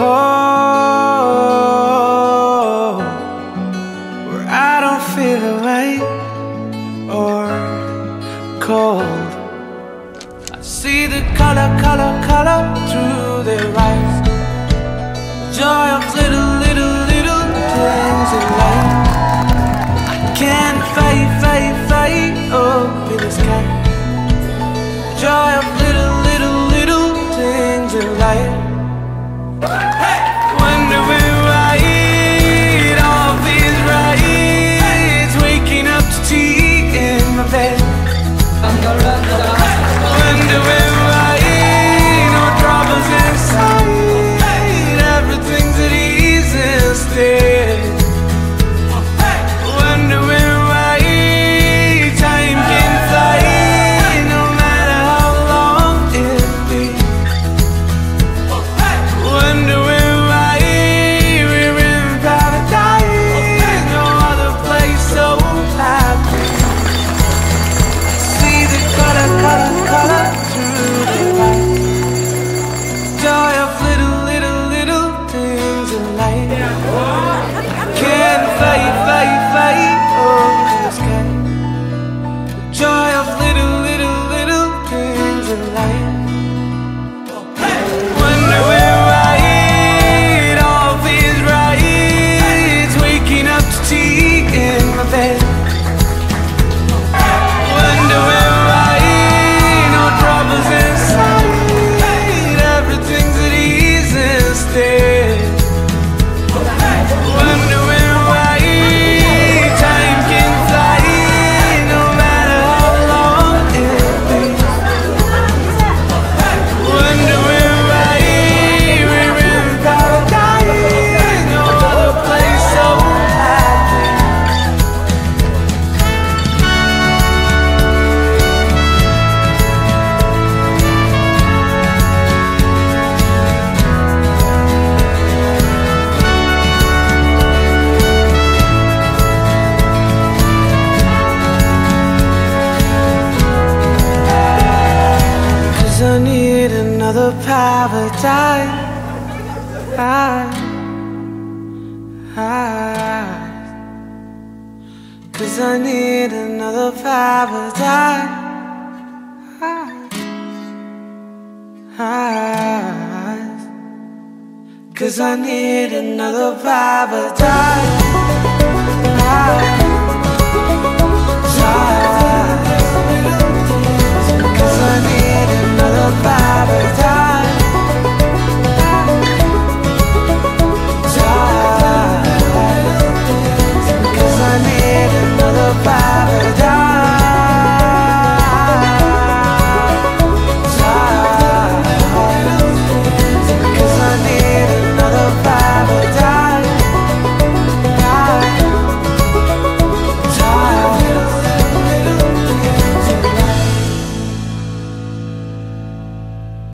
Oh, where I don't feel away or cold. I see the color, color, color through their eyes. Joy of little, little, little things in life. I can't fight, fight, fight up in the sky. Joy of little, little, little things in life. Another paradise. Cause I need another paradise. Cause I need another paradise.